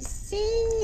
Sim!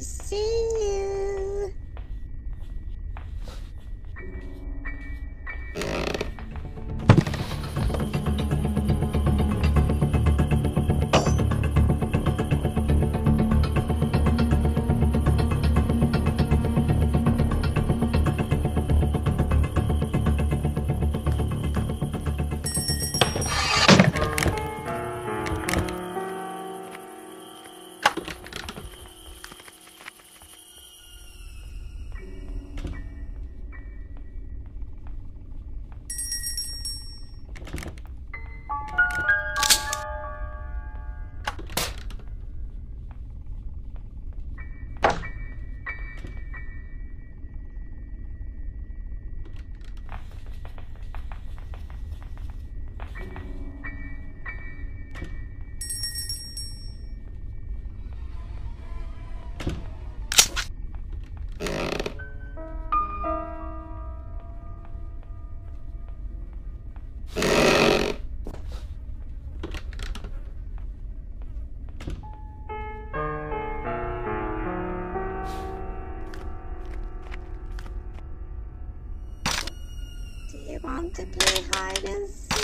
See want to play hide and